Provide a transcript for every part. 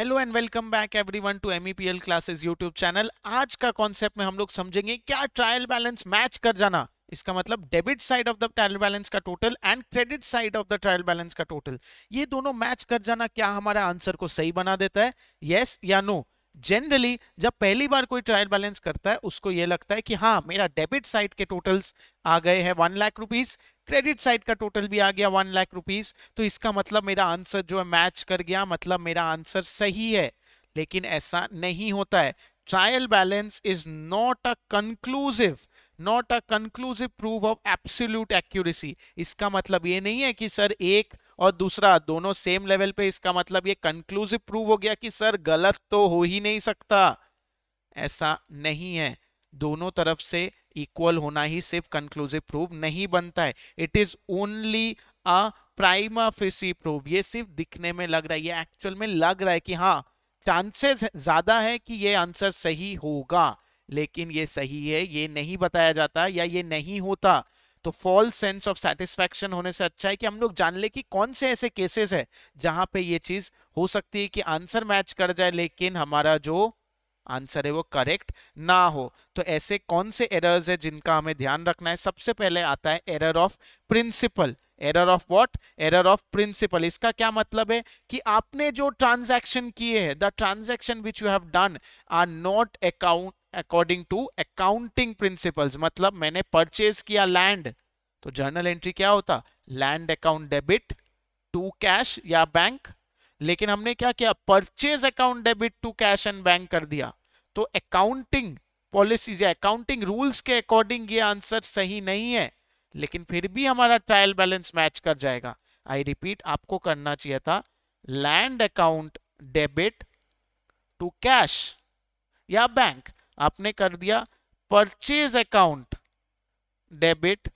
Hello and welcome back everyone to MEPL classes YouTube channel आज का concept में हम लोग समझेंगे क्या ट्रायल बैलेंस मैच कर जाना। इसका मतलब debit side of the trial balance का total and credit side of the trial balance का टोटल ये दोनों मैच कर जाना क्या हमारा आंसर को सही बना देता है? यस yes या नो no? जनरली जब पहली बार कोई ट्रायल बैलेंस करता है, उसको ये लगता है कि हाँ मेरा डेबिट साइड के टोटल्स आ गए हैं one lakh rupees credit side का टोटल भी आ गया वन लाख रुपीस तो इसका मतलब मेरा आंसर जो है मैच कर गया मतलब मेरा आंसर सही है। लेकिन ऐसा नहीं होता है। Trial balance is not a conclusive not a conclusive proof of absolute accuracy इसका मतलब ये नहीं है कि सर एक और दूसरा, दोनों सेम लेवल पे इसका मतलब ये कंक्लूसिव प्रूव हो गया कि सर गलत तो हो ही नहीं सकता। ऐसा नहीं है। दोनों तरफ़ से इक्वल होना ही सिर्फ़ कंक्लूसिव प्रूफ नहीं बनता है। It is only a prima facie proof ये सिर्फ़ दिखने में लग रहा है, ये एक्चुअल में लग रहा है कि हाँ चांसेस ज़्यादा है कि ये आंसर सही होगा, लेकिन ये सही है, ये नहीं बताया जाता या ये नहीं होता। तो फॉल्स सेंस ऑफ़ सेटिस्फैक्शन होने से अच्छा है कि हम लोग जान ले कि कौन से ऐसे केसेस है जहाँ पे ये चीज़ हो सकती है कि आंसर मैच कर जाए, लेकिन हमारा जो आंसर है वो करेक्ट ना हो। तो ऐसे कौन से एरर्स है जिनका हमें ध्यान रखना है? सबसे पहले आता है error of principle error of what error of principle इसका क्या मतलब है कि आपने जो ट्रांजैक्शन किए हैं the transaction which you have done are not account according to accounting principles मतलब मैंने परचेज किया लैंड तो जर्नल एंट्री क्या होता? Land account debit to cash या बैंक लेकिन हमने क्या किया? Purchase account debit to cash and bank कर दिया. तो अकाउंटिंग पॉलिसीज़ या अकाउंटिंग रूल्स के अकॉर्डिंग ये आंसर सही नहीं है. लेकिन फिर भी हमारा ट्रायल बैलेंस मैच कर जाएगा. आई रिपीट आपको करना चाहिए था land account debit to cash या बैंक आपने कर दिया purchase account debit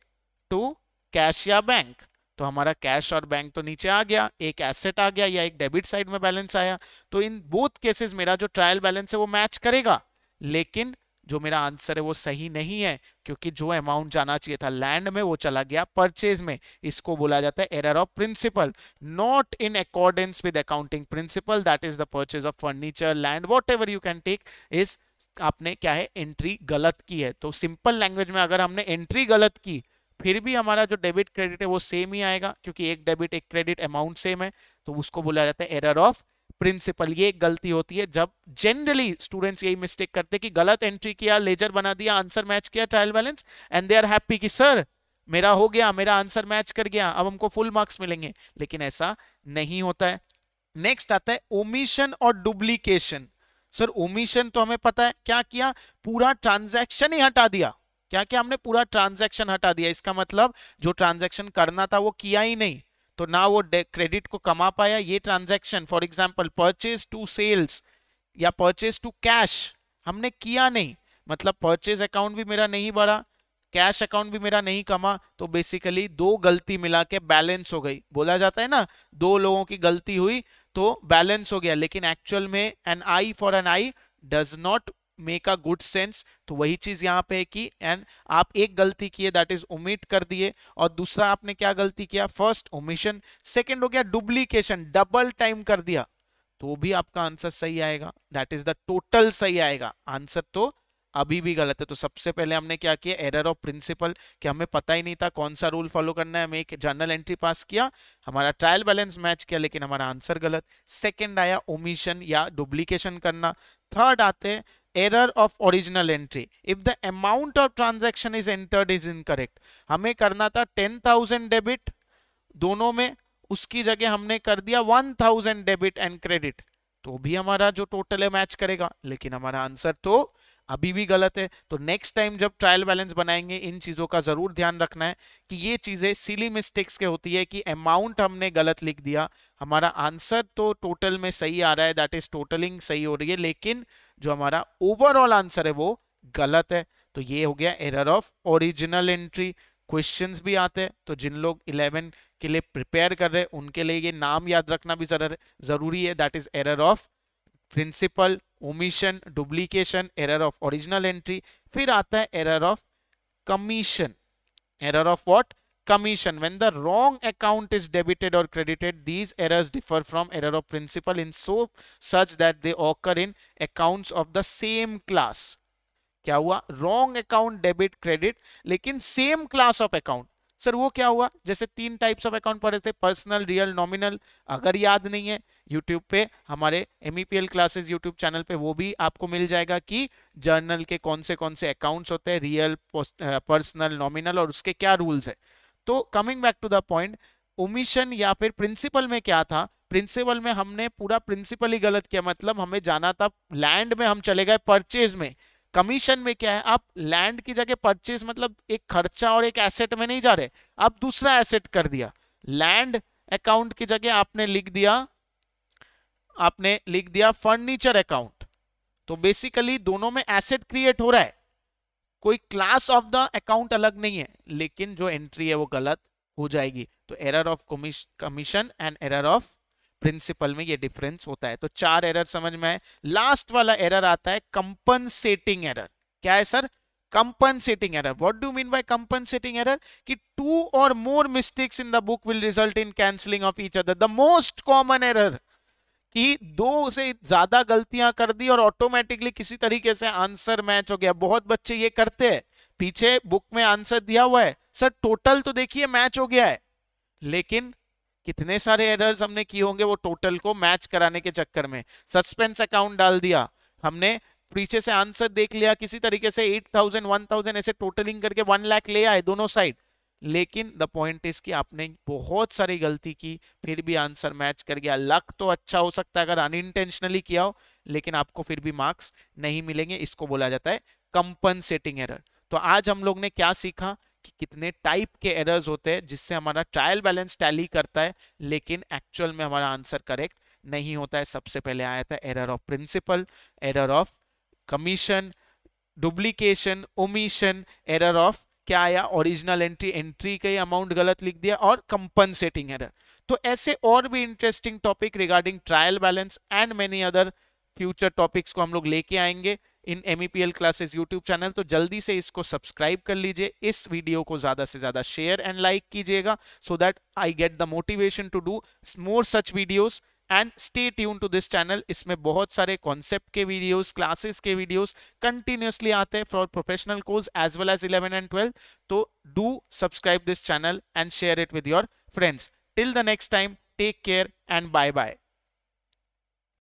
to cash या बैंक तो हमारा कैश और बैंक तो नीचे आ गया, एक एसेट आ गया या एक डेबिट साइड में बैलेंस आया तो इन बोथ केसेस मेरा जो ट्रायल बैलेंस है वो मैच करेगा. लेकिन जो मेरा आंसर है वो सही नहीं है, क्योंकि जो अमाउंट जाना चाहिए था लैंड में, वो चला गया परचेज में. इसको बोला जाता है error of principle not in accordance with accounting principle that is the purchase of furniture land whatever you can take is आपने क्या है एंट्री गलत की है। तो सिंपल लैंग्वेज में अगर हमने एंट्री गलत की, फिर भी हमारा जो डेबिट क्रेडिट है वो सेम ही आएगा, क्योंकि एक डेबिट एक क्रेडिट अमाउंट सेम है तो उसको बोला जाता है एरर ऑफ़ प्रिंसिपल ये एक गलती होती है, जब जनरली स्टूडेंट्स यही मिस्टेक करते कि गलत एंट्री किया लेजर बना दिया आंसर मैच किया trial balance and they are happy कि सर मेरा हो गया, मेरा आंसर मैच कर गया, अब हमको फुल मार्क्स मिलेंगे। लेकिन ऐसा नहीं होता है। नेक्स्ट आता है ओमिशन और डुप्लीकेशन सर ओमिशन तो हमें पता है, क्या किया? पूरा ट्रांजैक्शन ही हटा दिया। क्या क्या हमने पूरा ट्रांजैक्शन हटा दिया? इसका मतलब जो ट्रांजैक्शन करना था वो किया ही नहीं। तो ना वो क्रेडिट को कमा पाया, ये transaction for example purchase to sales या परचेज टू कैश हमने किया नहीं। मतलब परचेज अकाउंट भी मेरा नहीं बढ़ा कैश अकाउंट भी मेरा नहीं कमा तो बेसिकली दो गलती मिला के बैलेंस हो गई। बोला जाता है ना, दो लोगों की गलती हुई तो बैलेंस हो गया, लेकिन एक्चुअल में N I for N I does not make a good sense तो वही चीज़ यहाँ पे है कि एंड आप एक गलती किए दैट इज़ ओमिट कर दिए, और दूसरा आपने क्या गलती किया? फ़र्स्ट ओमिशन सेकेंड हो गया डुप्लीकेशन डबल टाइम कर दिया। तो भी आपका आंसर सही आएगा। दैट इज़ द टोटल सही आएगा। आंसर तो अभी भी गलत है। तो सबसे पहले हमने क्या किया? एरर ऑफ़ प्रिंसिपल कि हमें पता ही नहीं था कौन सा रूल फॉलो करना है। हमें एक जर्नल एंट्री पास किया। हमारा ट्रायल बैलेंस मैच किया, लेकिन हमारा आंसर गलत। सेकंड आया ओमिशन या डुप्लीकेशन करना। थर्ड आते error of original entry if the amount of transaction is entered is incorrect हमें करना था टेन थाउज़ेंड डेबिट दोनों में उसकी जगह हमने कर दिया one thousand debit and credit तो भी हमारा जो टोटल है मैच करेगा। लेकिन हमारा आंसर तो अभी भी गलत है। तो नेक्स्ट टाइम जब ट्रायल बैलेंस बनाएँगे, इन चीज़ों का ज़रूर ध्यान रखना है कि ये चीज़ें सिली मिस्टेक्स के होती है कि अमाउंट हमने गलत लिख दिया। हमारा आंसर तो टोटल में सही आ रहा है दैट इज़ टोटलिंग सही हो रही है, लेकिन जो हमारा ओवरऑल आंसर है वो गलत है। तो ये हो गया error of original entry questions भी आते हैं तो जिन लोग 11 के लिए प्रिपेयर कर रहे हैं, उनके लिए ये नाम याद रखना भी ज़रूरी है। That is error of principle omission duplication error of original entry फिर आता है error of commission error of what commission when the wrong account is debited और credited these errors differ from error of principle in so such that they occur in accounts of the same class क्या हुआ? Wrong account debit credit लेकिन same class of account sir वो क्या हुआ? जैसे तीन types of account पढ़े थे पर्सनल रियल नॉमिनल अगर याद नहीं है यूट्यूब पे, हमारे एमईपीएल क्लासेस यूट्यूब चैनल पे, वो भी आपको मिल जाएगा कि जर्नल के कौन से कौन से अकाउंट्स होते हैं रियल पर्सनल नॉमिनल और उसके क्या रूल्स है? तो coming back to the point omission या फिर प्रिंसिपल में क्या था? प्रिंसिपल में हमने पूरा प्रिंसिपल ही गलत किया मतलब हमें जाना था लैंड में, हम चले गए परचेज में। कमीशन में क्या है? आप लैंड की जगह परचेज मतलब एक खर्चा और एक एसेट में नहीं जा रहे, आप दूसरा एसेट कर दिया। लैंड अकाउंट की जगह आपने लिख दिया, आपने लिख दिया फर्नीचर अकाउंट तो बेसिकली दोनों में एसेट क्रिएट हो रहा है। कोई क्लास ऑफ़ द अकाउंट अलग नहीं है, लेकिन जो एंट्री है वो गलत हो जाएगी। तो error of commission and error of principle में ये डिफरेंस होता है। तो चार एरर समझ में आए। लास्ट वाला एरर आता है कंपनसेटिंग एरर क्या है sir compensating error what do mean by compensating error कि टू और more mistakes in the book will result in cancelling of each other the most common error कि दो से ज़्यादा गलतियाँ कर दी और ऑटोमेटिकली किसी तरीके से आंसर मैच हो गया। बहुत बच्चे ये करते हैं। पीछे बुक में आंसर दिया हुआ है। सर टोटल तो देखिए मैच हो गया है। लेकिन कितने सारे एरर्स हमने किए होंगे वो टोटल को मैच कराने के चक्कर में। सस्पेंस अकाउंट डाल दिया। हमने पीछे से आंसर देख लिया, किसी तरीके से 8000 1000 ऐसे टोटलिंग करके वन लाख ले आए दोनों साइड लेकिन द पॉइंट इज़ कि आपने बहुत सारी गलती की, फिर भी आंसर मैच कर गया। लक तो अच्छा हो सकता है अगर अनइंटेंशनली किया हो, लेकिन आपको फिर भी मार्क्स नहीं मिलेंगे। इसको बोला जाता है कंपनसेटिंग एरर तो आज हम लोग ने क्या सीखा? कि कितने टाइप के एरर्स होते हैं, जिससे हमारा ट्रायल बैलेंस टैली करता है, लेकिन एक्चुअल में हमारा आंसर करेक्ट नहीं होता है। सबसे पहले आया था error of principle error of commission duplication omission error of क्या आया? ओरिजिनल एंट्री एंट्री का ही अमाउंट गलत लिख दिया और कंपनसेटिंग एरर तो ऐसे और भी interesting topic regarding trial balance and many other future topics को हम लोग लेके आएँगे। In MEPL classes YouTube channel तो जल्दी से इसको सब्सक्राइब कर लीजिए। इस वीडियो को ज़्यादा से ज़्यादा शेयर एंड लाइक कीजिएगा so that I get the motivation to do more such videos and stay tune to this channel इसमें बहुत सारे कॉन्सेप्ट के वीडियोस क्लासेस के वीडियोस कंटिन्यूसली आते हैं for professional course as well as 11 and 12 तो do subscribe this channel and share it with your friends till the next time take care and bye bye